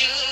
you.